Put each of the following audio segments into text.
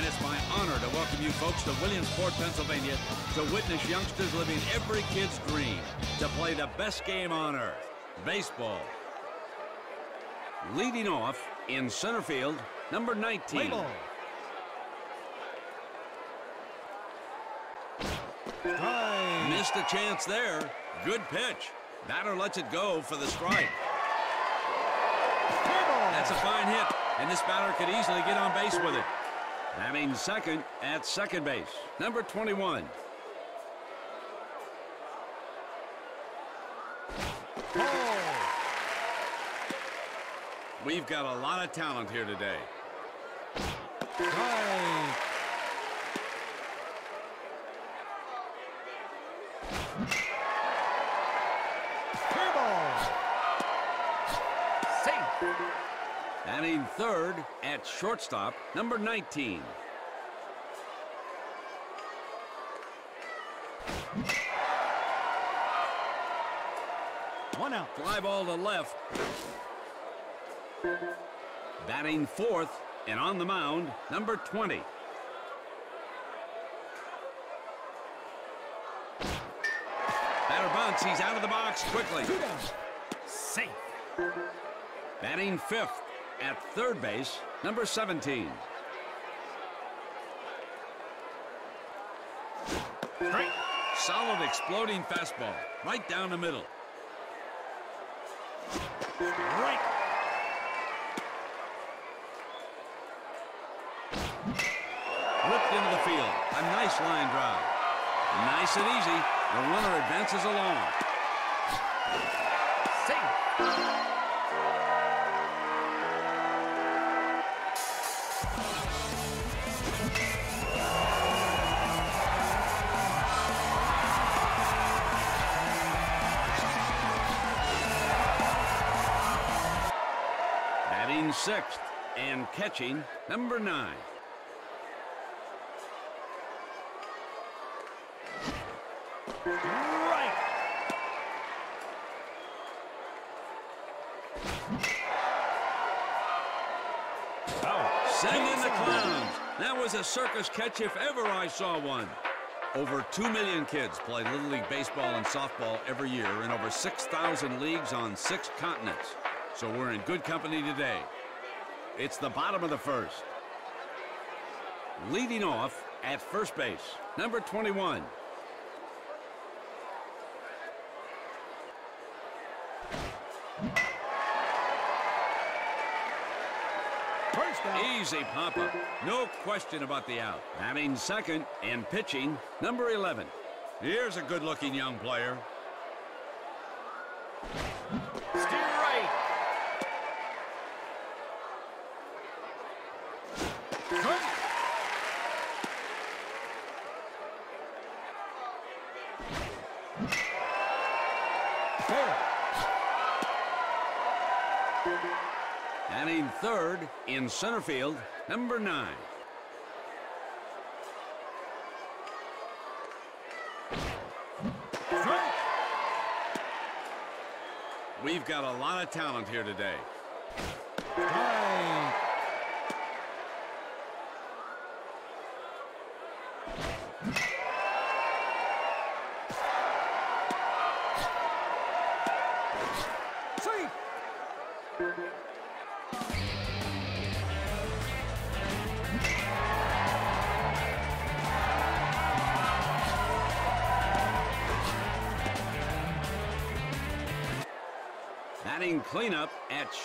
and it's my honor to welcome you folks to Williamsport, Pennsylvania to witness youngsters living every kid's dream to play the best game on earth, baseball. Leading off in center field, number 19. Missed a chance there. Good pitch. Batter lets it go for the strike. That's a fine hit, and this batter could easily get on base with it. Batting second at second base, number 21. We've got a lot of talent here today. Batting third at shortstop, number 19. One out. Fly ball to left. Batting fourth and on the mound, number 20. Batter bunts. He's out of the box quickly. Safe. Batting fifth at third base, number 17. Straight. Solid exploding fastball, right down the middle. Right. Whipped into the field. A nice line drive. Nice and easy. The runner advances along. Safe. Sixth and catching number nine. Right. Out. Send in the clowns. That was a circus catch if ever I saw one. Over 2 million kids play Little League baseball and softball every year in over 6,000 leagues on six continents. So we're in good company today. It's the bottom of the first. Leading off at first base, number 21. Easy pop-up. No question about the out. Batting second and pitching, number 11. Here's a good-looking young player. Steer right. Good. Fair. Batting third in center field, number 9. We've got a lot of talent here today.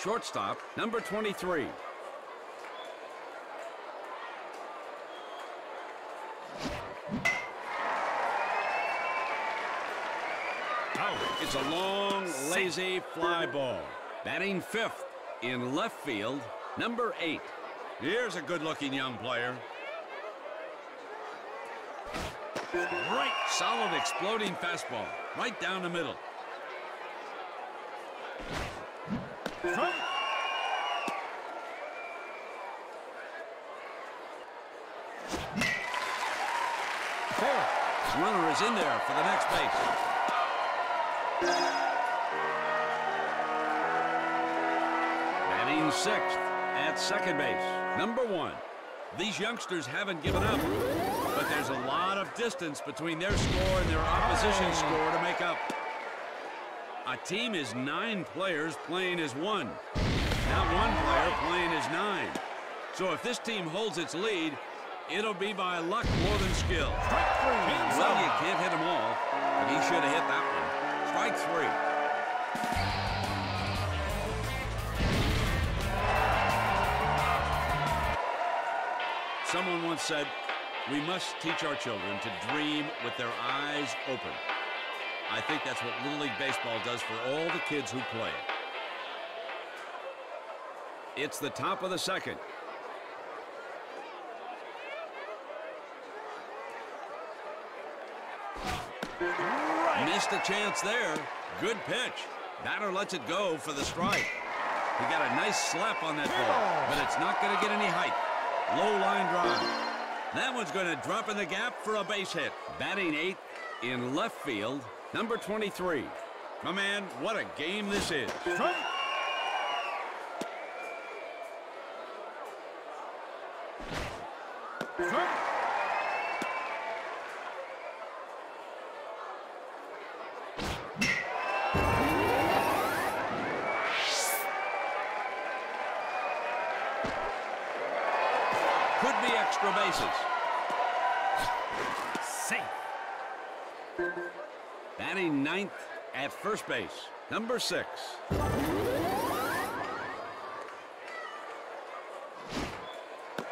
Shortstop, number 23. Out. It's a long, lazy fly ball. Batting fifth in left field, number 8. Here's a good-looking young player. Right. Solid exploding fastball, right down the middle. Fair. Runner is in there for the next base. Batting sixth at second base, number one. These youngsters haven't given up, but there's a lot of distance between their score and their opposition score to make up. A team is nine players playing as one. Not one player playing as nine. So if this team holds its lead, it'll be by luck more than skill. Strike three. Well, you can't hit them all, but he should have hit that one. Strike three. Someone once said, we must teach our children to dream with their eyes open. I think that's what Little League Baseball does for all the kids who play it. It's the top of the second. Missed a chance there. Good pitch. Batter lets it go for the strike. He got a nice slap on that ball, but it's not going to get any height. Low line drive. That one's going to drop in the gap for a base hit. Batting eighth in left field, number 23. My man, what a game this is. Strike. Strike. Could be extra bases. Safe. Batting ninth at first base, number six.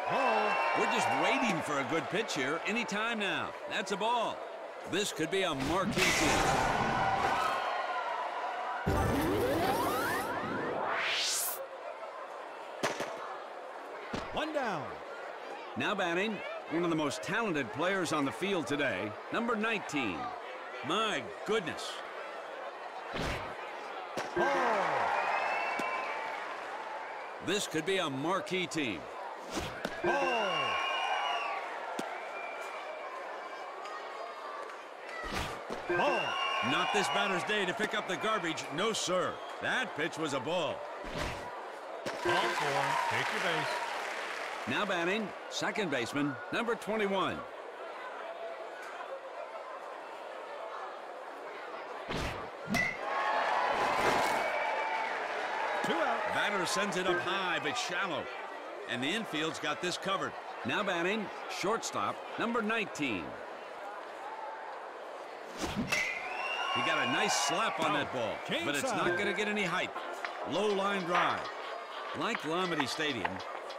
Ball. We're just waiting for a good pitch here anytime now. That's a ball. This could be a marquee team. One down. Now batting, one of the most talented players on the field today, number 19. My goodness. Ball. This could be a marquee team. Ball. Ball. Not this batter's day to pick up the garbage. No, sir. That pitch was a ball. Ball four. Take your base. Now batting, second baseman, number 21. Two Sends it up high but shallow. And the infield's got this covered. Now batting, shortstop, number 19. He got a nice slap on that oh, ball, but it's not going to get any height. Low line drive. Like Lamade Stadium,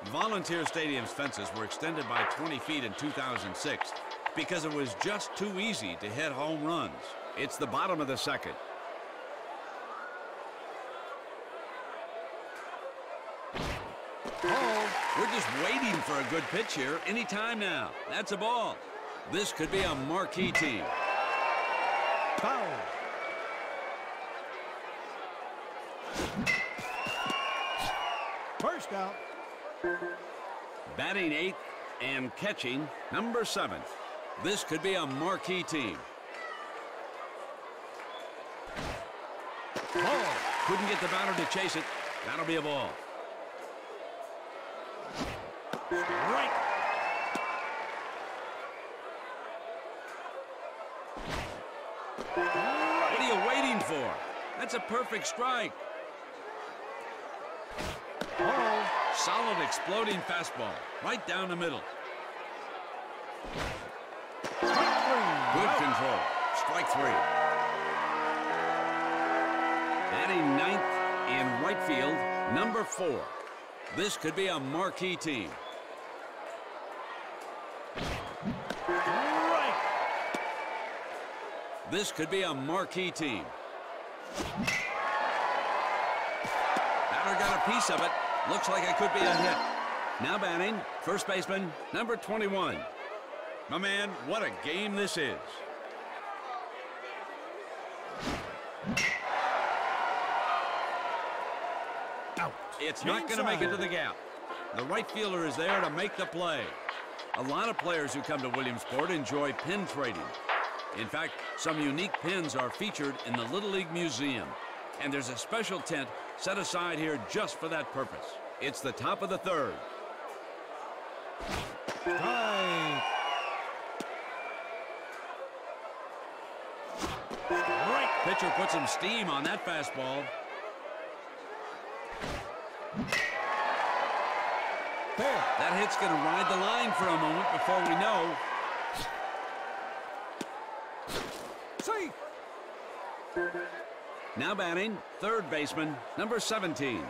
Volunteer Stadium's fences were extended by 20 feet in 2006 because it was just too easy to hit home runs. It's the bottom of the second. Ball. We're just waiting for a good pitch here anytime now. That's a ball. This could be a marquee team. Foul. First out. Batting eighth and catching number seven. This could be a marquee team. Ball. Couldn't get the batter to chase it. That'll be a ball. What are you waiting for? That's a perfect strike. Ball. Solid exploding fastball. Right down the middle. Good control. Strike three. Batting ninth in right field, number four. This could be a marquee team. Right. This could be a marquee team. Batter got a piece of it. Looks like it could be a hit. Now batting, first baseman, number 21. My man, what a game this is. Out. It's not going to make it to the gap. The right fielder is there to make the play. A lot of players who come to Williamsport enjoy pin trading. In fact, some unique pins are featured in the Little League Museum. And there's a special tent set aside here just for that purpose. It's the top of the third. Strike. Strike. Pitcher put some steam on that fastball. Fair. That hit's going to ride the line for a moment before we know. Now batting, third baseman, number 17.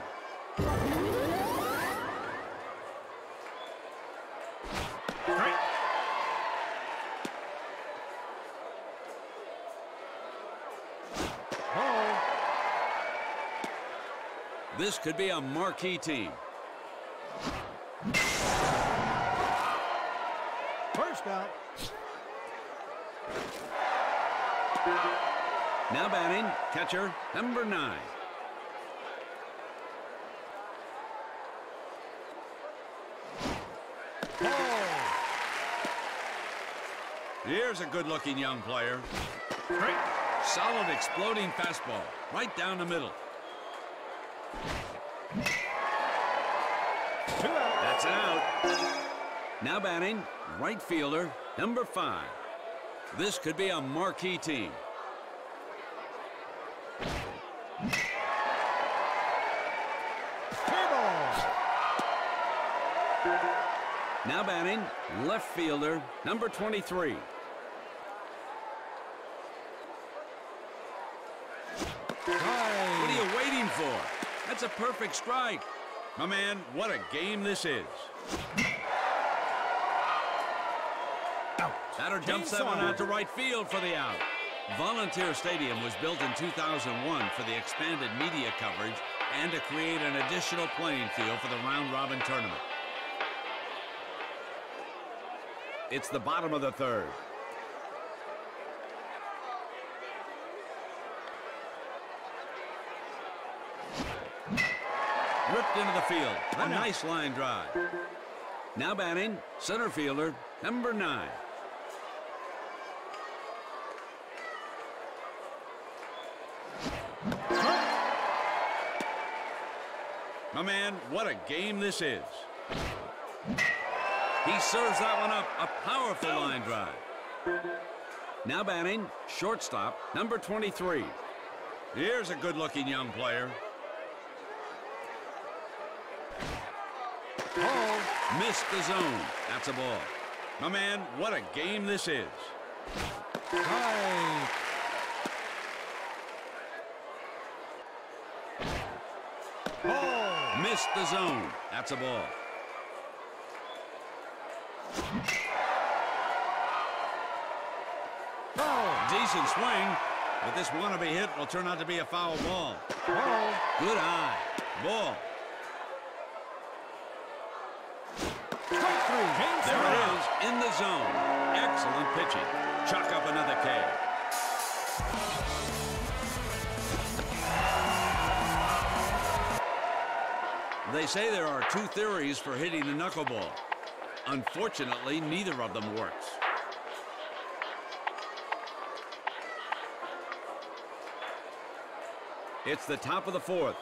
This could be a marquee team. First out. Now batting, catcher, number 9. Ball. Here's a good-looking young player. Strike. Solid exploding fastball, right down the middle. That's an out. Now batting, right fielder, number 5. This could be a marquee team. Now batting, left fielder, number 23. What are you waiting for? That's a perfect strike. My man, what a game this is. Batter jumps that one out to right field for the out. Volunteer Stadium was built in 2001 for the expanded media coverage and to create an additional playing field for the round-robin tournament. It's the bottom of the third. Ripped into the field. A nice line drive. Now batting, center fielder, number nine. My man, what a game this is. He serves that one up. A powerful line drive. Now batting, shortstop, number 23. Here's a good-looking young player. Ball. Missed the zone. That's a ball. My man, what a game this is. Strike. Ball. Missed the zone. That's a ball. Ball. Decent swing, but this wannabe hit will turn out to be a foul ball. Ball. Good eye. Ball. Strike three. Game There it is, in the zone. Excellent pitching. Chuck up another K. They say there are two theories for hitting the knuckleball. Unfortunately, neither of them works. It's the top of the fourth.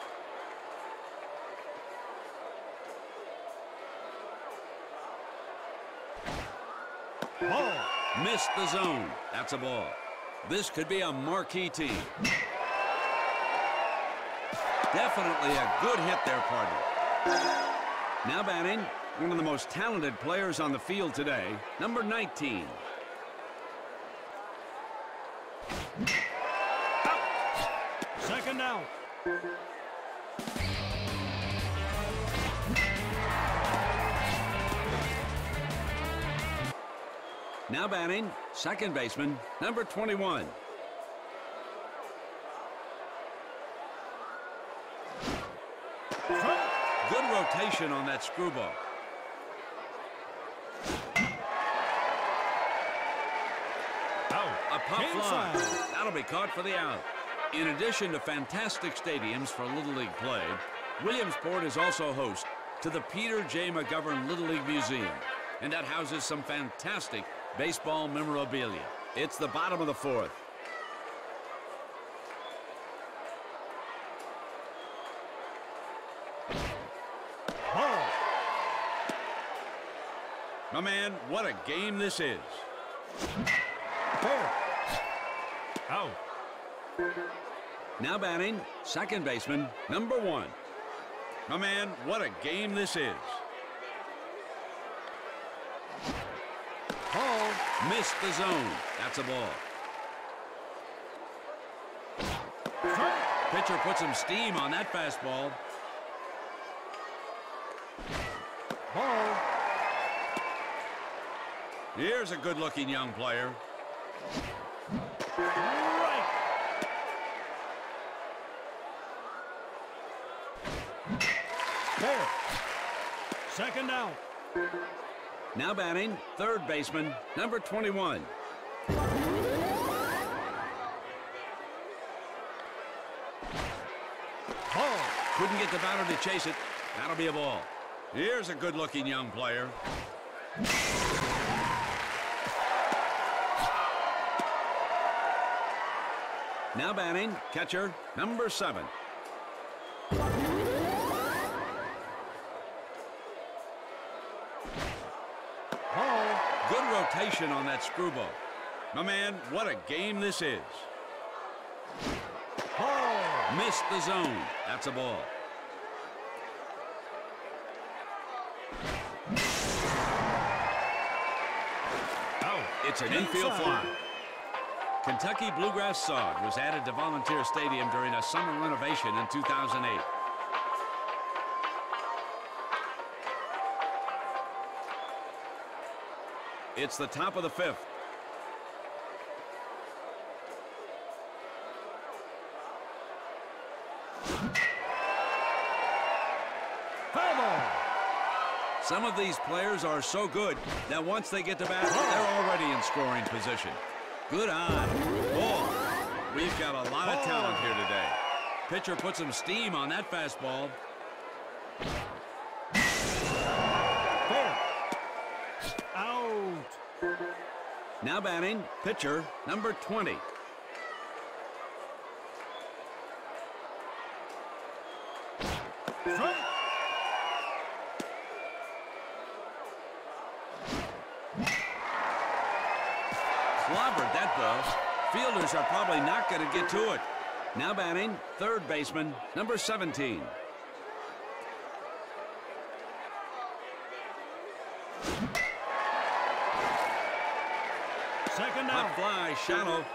Ball. Missed the zone. That's a ball. This could be a marquee team. Definitely a good hit there, partner. Now batting, one of the most talented players on the field today, number 19. Second out. Now batting, second baseman, number 21. Strike. Good rotation on that screwball. Out. A pop fly. That'll be caught for the out. In addition to fantastic stadiums for Little League play, Williamsport is also host to the Peter J. McGovern Little League Museum, and that houses some fantastic baseball memorabilia. It's the bottom of the fourth. My man, what a game this is. Fair. Out. Now batting, second baseman, number one. My man, what a game this is. Ball. Missed the zone. That's a ball. Pitcher put some steam on that fastball. Ball. Here's a good-looking young player. Right. Fair. Second out. Now batting, third baseman, number 21. Ball. Couldn't get the batter to chase it. That'll be a ball. Here's a good-looking young player. Now batting, catcher, number seven. Ball. Good rotation on that screwball. My man, what a game this is. Ball. Missed the zone. That's a ball. Out. It's an infield fly. Kentucky Bluegrass Sod was added to Volunteer Stadium during a summer renovation in 2008. It's the top of the fifth. Some of these players are so good that once they get to bat, they're already in scoring position. Good on. Ball. We've got a lot of talent here today. Pitcher put some steam on that fastball. Fair. Out. Now batting, pitcher, number 20. Strike. Clobbered that ball. Fielders are probably not going to get to it. Now batting, third baseman, number 17. Second Hot out. fly, shallow.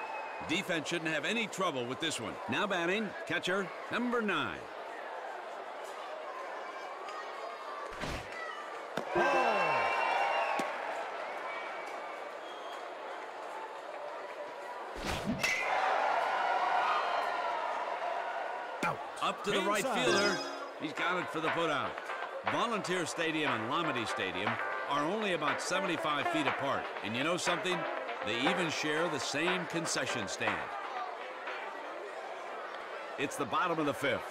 Defense shouldn't have any trouble with this one. Now batting, catcher, number 9. Ball. Out. Up to the right fielder. He's got it for the putout. Volunteer Stadium and Lamade Stadium are only about 75 feet apart. And you know something? They even share the same concession stand. It's the bottom of the fifth.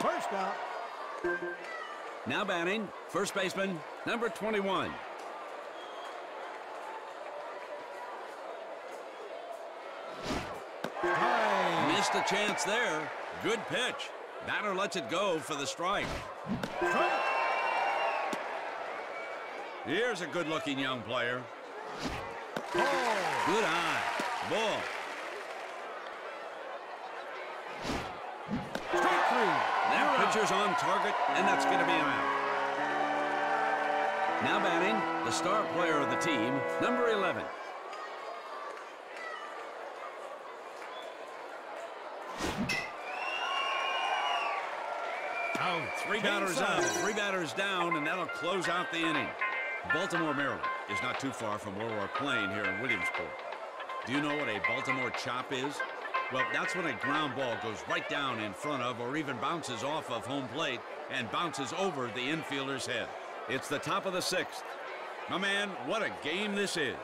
First out. Now batting, first baseman, number 21. Strike. Missed a chance there. Good pitch. Batter lets it go for the strike. Strike. Here's a good-looking young player. Ball. Good eye. Ball. Strike three. That pitcher's on target, and that's going to be an out. Now batting, the star player of the team, number 11. Out. Three batters Inside. out, three batters down, and that'll close out the inning. Baltimore, Maryland is not too far from where we're playing here in Williamsport. Do you know what a Baltimore chop is? Well, that's when a ground ball goes right down in front of or even bounces off of home plate and bounces over the infielder's head. It's the top of the sixth. My man, what a game this is.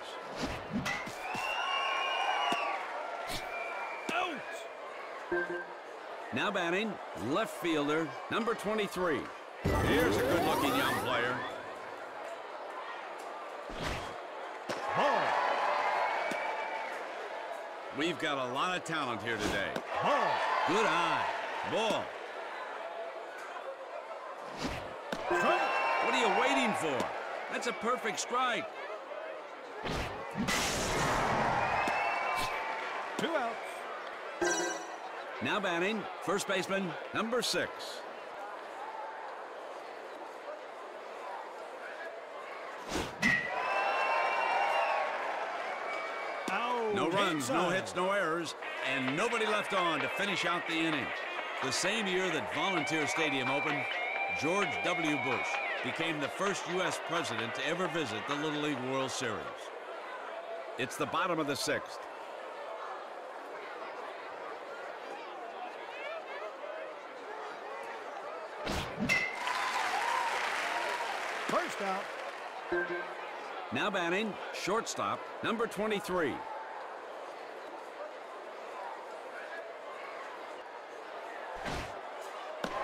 Out. Now batting, left fielder, number 23. Here's a good-looking young player. Ball. We've got a lot of talent here today. Ball. Good eye. Ball. Strike. What are you waiting for? That's a perfect strike. Two outs. Now batting, first baseman, number six. No runs, no hits, no errors, and nobody left on to finish out the inning. The same year that Volunteer Stadium opened, George W. Bush became the first U.S. president to ever visit the Little League World Series. It's the bottom of the sixth. First out. Now batting, shortstop, number 23.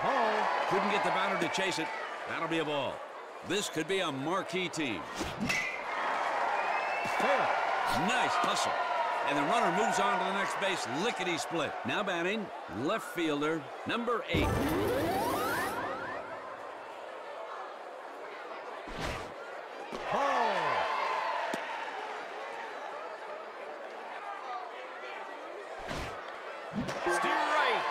Ball. Couldn't get the batter to chase it. That'll be a ball. This could be a marquee team. Fair. Nice hustle. And the runner moves on to the next base, lickety split. Now batting, left fielder, number eight. Ball. Steer right.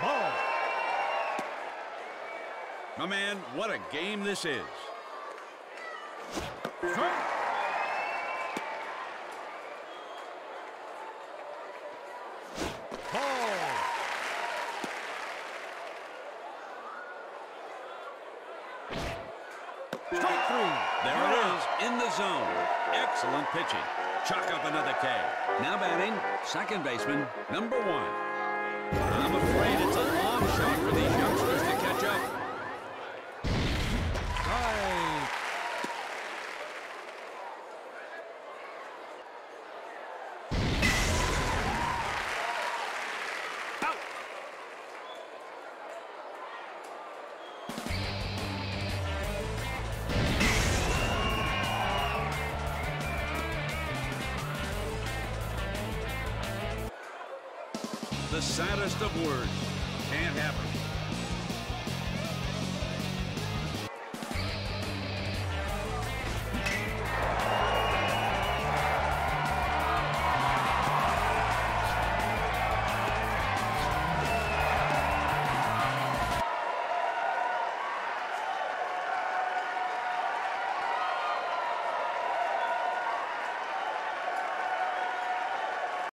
Ball. My man, what a game this is. Strike. Three. There it is, in the zone. Excellent pitching. Chalk up another K. Now batting, second baseman, number one. I'm afraid it's a long shot for these youngsters to catch up. Out. The saddest of words.